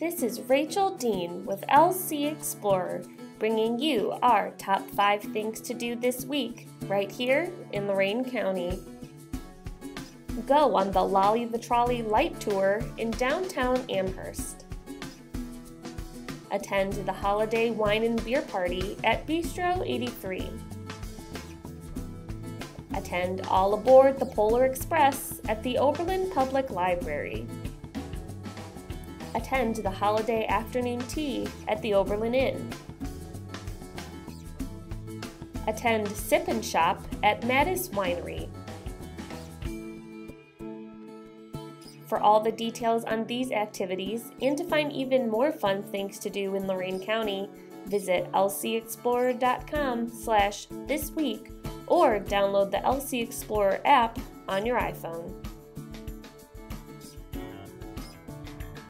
This is Rachel Dean with LC Explorer, bringing you our top five things to do this week, right here in Lorain County. Go on the Lolly the Trolley Light Tour in downtown Amherst. Attend the Holiday Wine and Beer Party at Bistro 83. Attend All Aboard the Polar Express at the Oberlin Public Library. Attend the holiday afternoon tea at the Oberlin Inn. Attend Sip and Shop at Matus Winery. For all the details on these activities and to find even more fun things to do in Lorain County, visit lcexplorer.com slash this week or download the LC Explorer app on your iPhone.